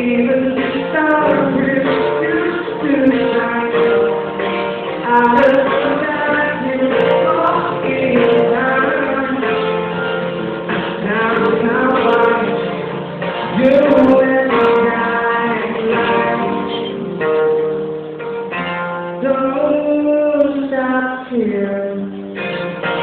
Even the stars refuse to shine. stop here.